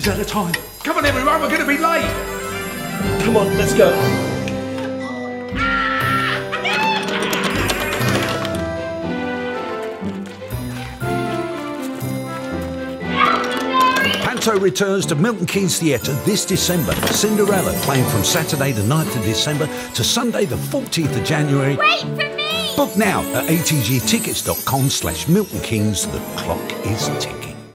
Is that the time? Come on, everyone, we're going to be late. Come on, let's go. Panto returns to Milton Keynes Theatre this December. Cinderella playing from Saturday the 9th of December to Sunday the 14th of January. Wait for me! Book now at atgtickets.com slash Milton Keynes. The clock is ticking.